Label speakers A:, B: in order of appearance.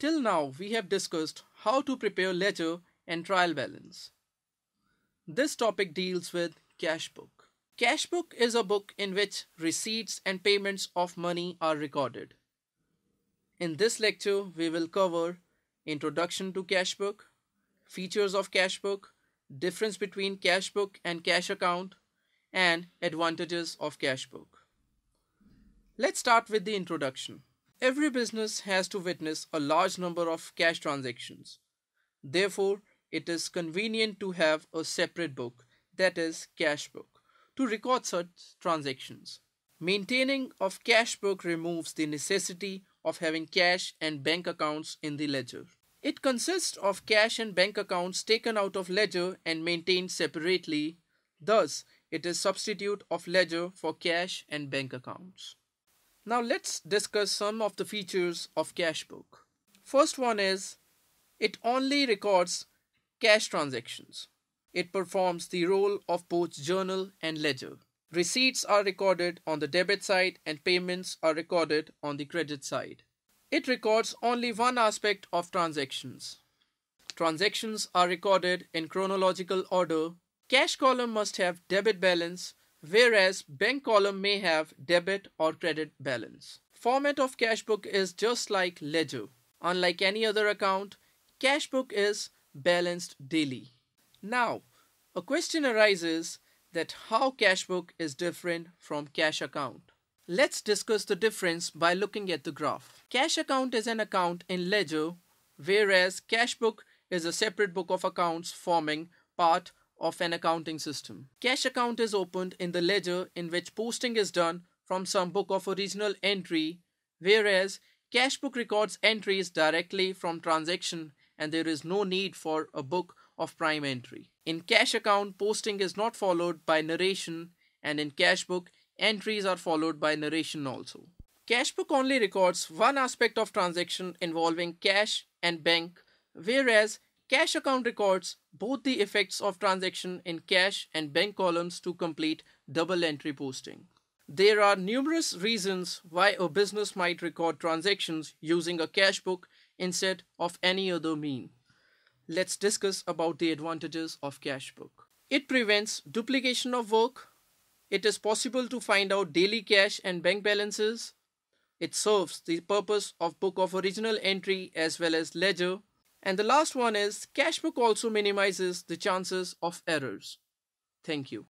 A: Till now, we have discussed how to prepare ledger and trial balance. This topic deals with cash book. Cash book is a book in which receipts and payments of money are recorded. In this lecture, we will cover introduction to cash book, features of cash book, difference between cash book and cash account, and advantages of cash book. Let's start with the introduction. Every business has to witness a large number of cash transactions. Therefore, it is convenient to have a separate book, that is, cash book, to record such transactions. Maintaining of cash book removes the necessity of having cash and bank accounts in the ledger. It consists of cash and bank accounts taken out of ledger and maintained separately. Thus, it is substitute of ledger for cash and bank accounts. Now let's discuss some of the features of Cashbook. First one is it only records cash transactions. It performs the role of both journal and ledger. Receipts are recorded on the debit side and payments are recorded on the credit side. It records only one aspect of transactions. Transactions are recorded in chronological order. Cash column must have debit balance whereas bank column may have debit or credit balance. Format of cashbook is just like ledger. Unlike any other account, cashbook is balanced daily. Now, a question arises that how cashbook is different from cash account. Let's discuss the difference by looking at the graph. Cash account is an account in ledger whereas cashbook is a separate book of accounts forming part of an accounting system. Cash account is opened in the ledger in which posting is done from some book of original entry, whereas cash book records entries directly from transaction and there is no need for a book of prime entry. In cash account, posting is not followed by narration and in cash book, entries are followed by narration also. Cash book only records one aspect of transaction involving cash and bank, whereas Cash account records both the effects of transaction in cash and bank columns to complete double entry posting. There are numerous reasons why a business might record transactions using a cash book instead of any other mean. Let's discuss about the advantages of cash book. It prevents duplication of work. It is possible to find out daily cash and bank balances. It serves the purpose of book of original entry as well as ledger and the last one is Cashbook also minimizes the chances of errors. Thank you.